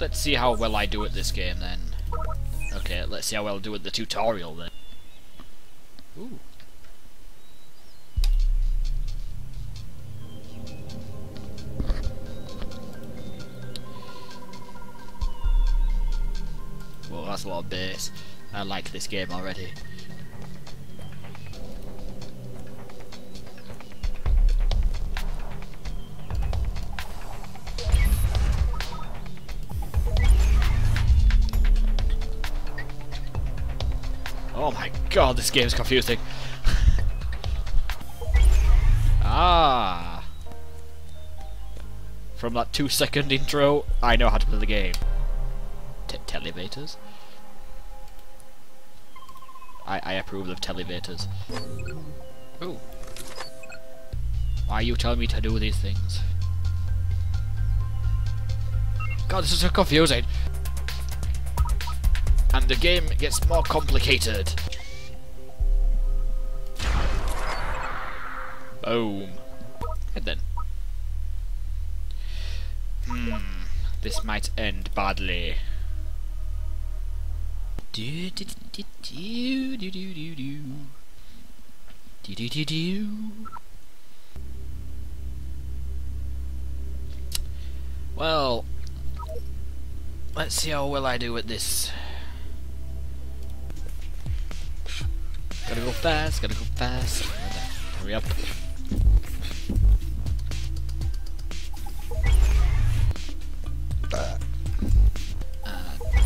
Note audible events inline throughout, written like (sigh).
Let's see how well I do at this game then. Okay, let's see how well I do at the tutorial then. Ooh. Well, that's a lot of bass. I like this game already. Oh my god, this game is confusing. (laughs) ah. From that two second intro, I know how to play the game. Televators? I, I approve of televators. Ooh. Why are you telling me to do these things? God, this is so confusing and the game gets more complicated. Boom. And then. Hmm. This might end badly. Do do do do do do do do. Do do do. Well, let's see how well I do with this. Fast, gotta go fast. Hurry up. Uh,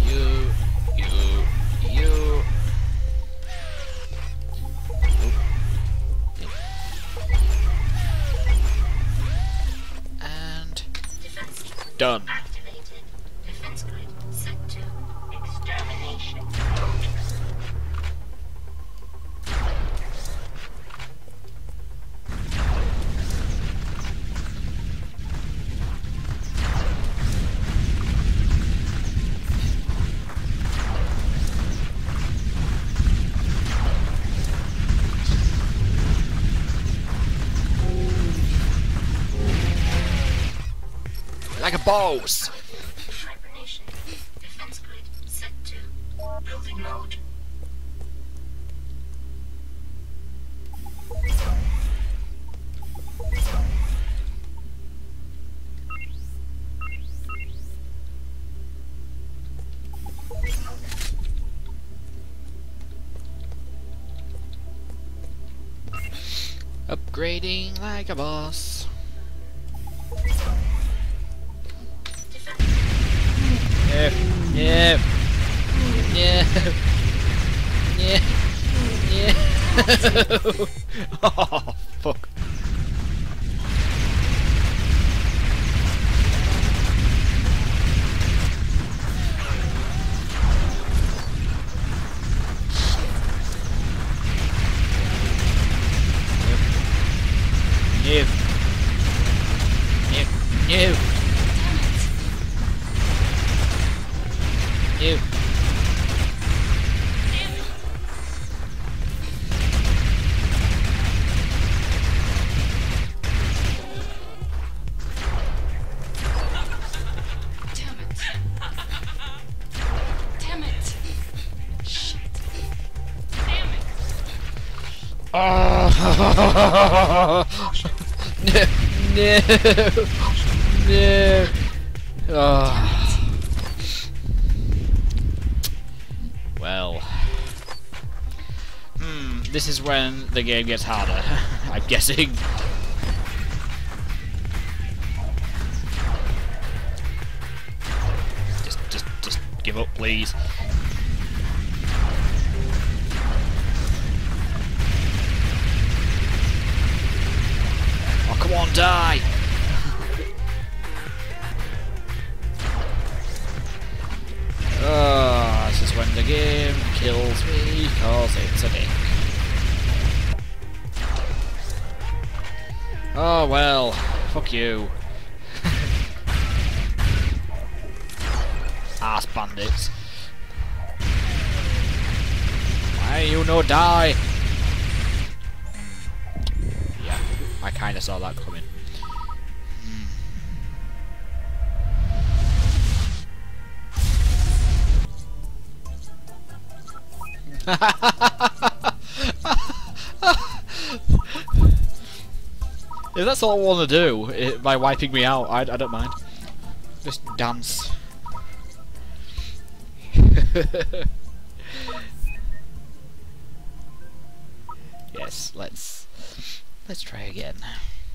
you, you, you. And done. Like a boss. Hibernation. Defense grid set to building mode. Upgrading like a boss. yeah. Yeah. oh, fuck. Yep. Yep. Yep. No, no, no. Oh. Well. Hmm, this is when the game gets harder, (laughs) I'm guessing. Just, just, just give up, please. Die! Oh, this is when the game kills me because it's a dick. Oh well, fuck you. (laughs) Ass bandits. Why you no die? I kind of saw that coming. (laughs) if that's all I want to do i by wiping me out, I, I don't mind. Just dance. (laughs) yes, let's let's try again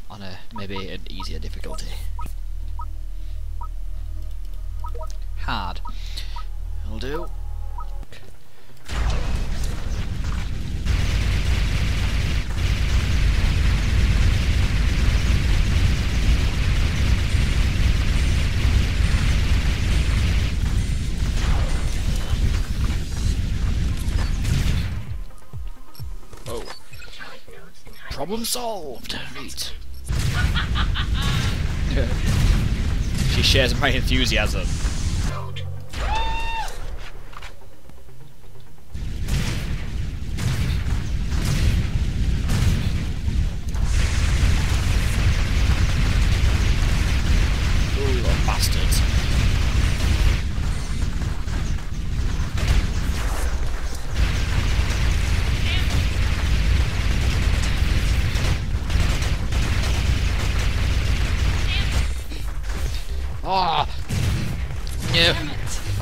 on a maybe an easier difficulty. Hard. Will do. Problem solved. Right. (laughs) she shares my enthusiasm.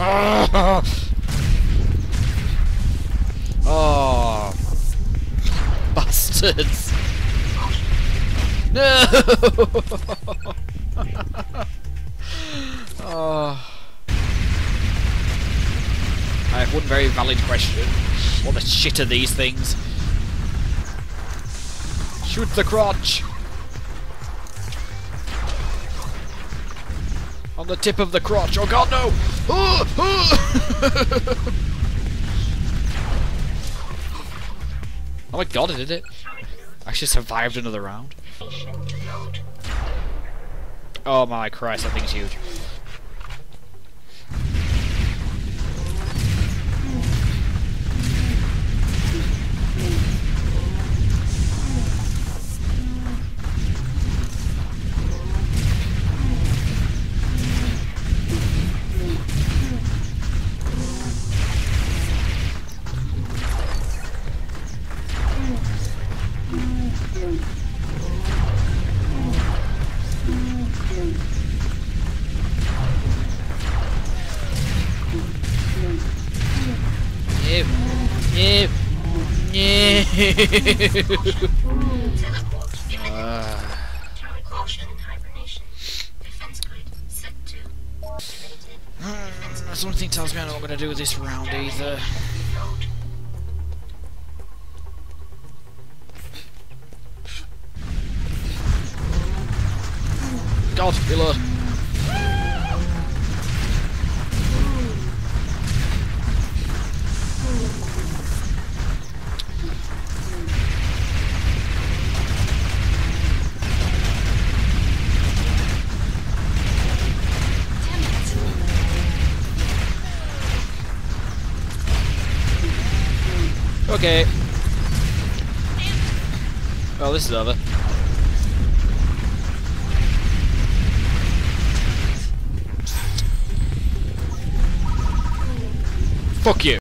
Oh, bastards! No! oh. (laughs) I have one very valid question. What the shit are these things? Shoot the crotch! On the tip of the crotch. Oh god, no! (laughs) Oh my god, I did it. I actually survived another round. Oh my Christ, that thing's huge. Hmm, set to. Activated. Something tells me I'm not going to do this round either. God, reload. Okay. Well, this is over. Fuck you.